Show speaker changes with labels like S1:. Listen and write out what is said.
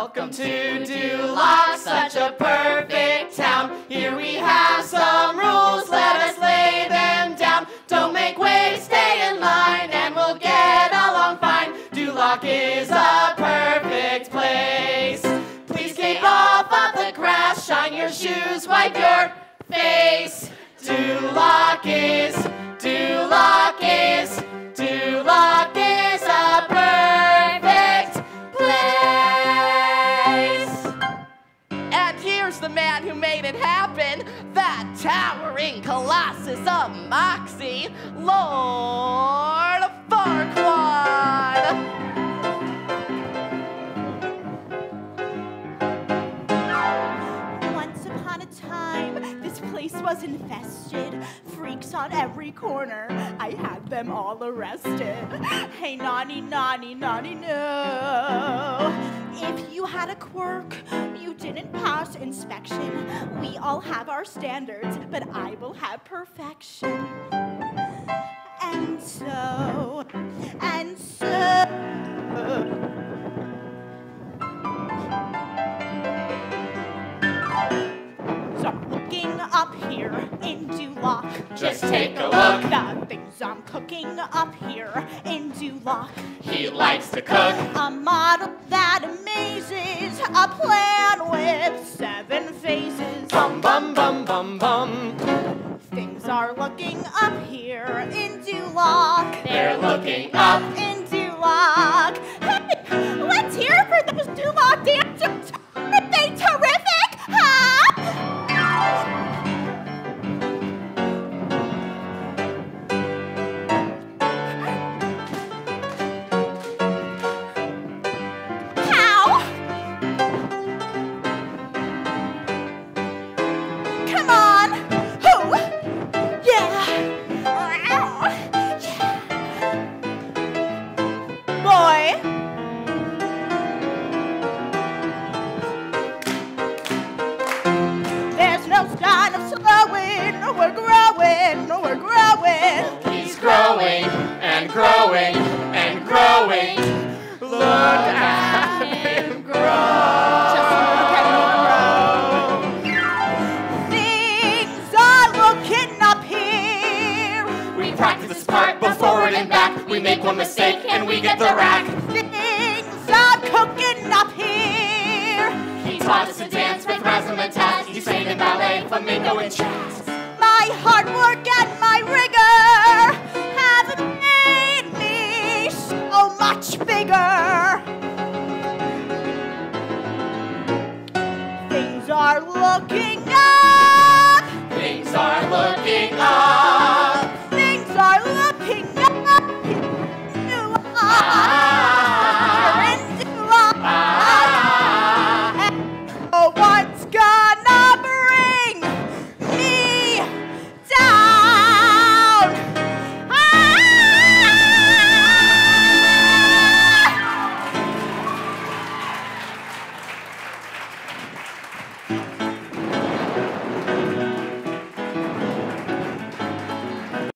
S1: Welcome to Duloc, such a perfect town. Here we have some rules, let us lay them down.
S2: Don't
S1: make
S2: waves, stay in
S1: line, and we'll get along fine. Duloc is a perfect place. Please get
S2: off of
S1: the grass, shine your shoes, wipe your
S2: face.
S1: Duloc is, it happen that towering colossus of Moxie, Lord Farquaad.
S3: Once upon a time, this place was infested. Freaks on every corner. I had them all arrested. Hey, naughty, naughty, naughty, no. If you had a quirk, you didn't pass inspection. We all have our standards, but I will have perfection. And so, and so. Stop looking up here in Duloc.
S2: Just take a
S3: look. The things I'm cooking up here in Duloc.
S2: He likes to cook.
S3: A model that amazes. A plan with seven phases. Bum
S2: bum bum bum bum.
S3: Things are looking up here in Duloc.
S2: They're looking
S1: up.
S3: in
S1: growing and growing. Look at him grow.
S3: Just look at him grow. Things are looking up here.
S2: We practice
S1: this part before and
S2: back. We make one mistake and we get the rack.
S3: Things are cooking up here.
S1: He taught us to dance with razzmatazz.
S2: He sang in ballet, flamenco, and
S1: jazz.
S3: My hard work and my rigor are looking up.
S1: Things are looking up.
S3: Things are looking up. New up. Ah. You're into up. Ah. Oh, what?